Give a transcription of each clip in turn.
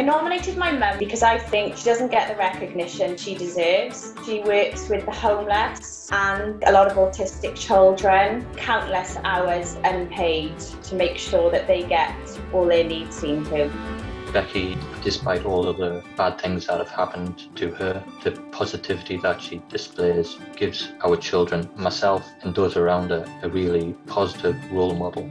I nominated my mum because I think she doesn't get the recognition she deserves. She works with the homeless and a lot of autistic children, countless hours unpaid to make sure that they get all their needs seen to. Becky, despite all of the bad things that have happened to her, the positivity that she displays gives our children, myself, and those around her a really positive role model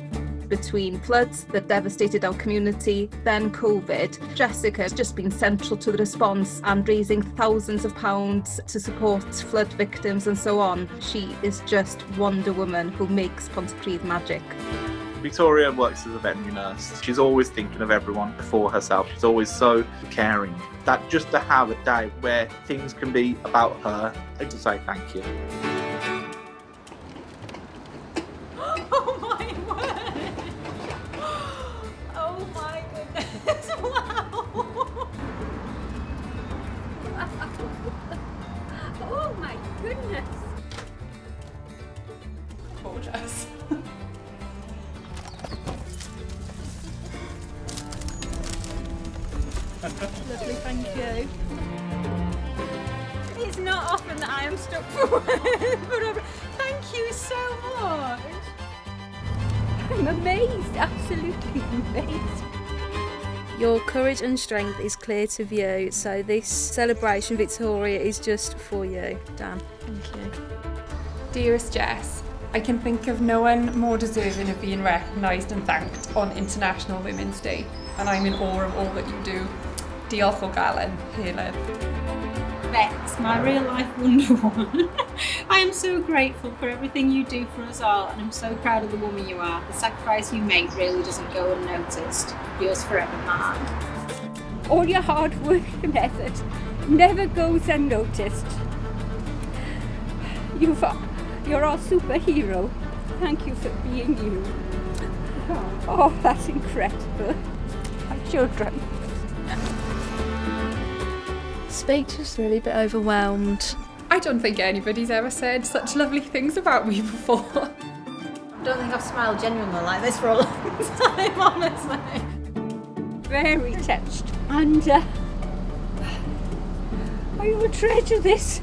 between floods that devastated our community, then COVID. Jessica has just been central to the response and raising thousands of pounds to support flood victims and so on. She is just Wonder Woman who makes Pontypridd magic. Victoria works as a veterinary nurse. She's always thinking of everyone before herself. She's always so caring. That just to have a day where things can be about her, I just say thank you. Oh my goodness! Gorgeous. Lovely, thank you. It's not often that I am stuck for words, but thank you so much. I'm amazed, absolutely amazed. Your courage and strength is clear to view, so this celebration, Victoria, is just for you. Dan. Thank you. Dearest Jess, I can think of no one more deserving of being recognised and thanked on International Women's Day, and I'm in awe of all that you do. Diolch o galon, Helen. Bex, my real life Wonder Woman. I am so grateful for everything you do for us all, and I'm so proud of the woman you are. The sacrifice you make really doesn't go unnoticed. Yours forever, Mark. All your hard work and effort never goes unnoticed. You've, you're our superhero. Thank you for being you. Oh, that's incredible. My children. Speechless, really a bit overwhelmed. I don't think anybody's ever said such lovely things about me before. I don't think I've smiled genuinely like this for a long time, honestly. Very touched. And uh, I will treasure this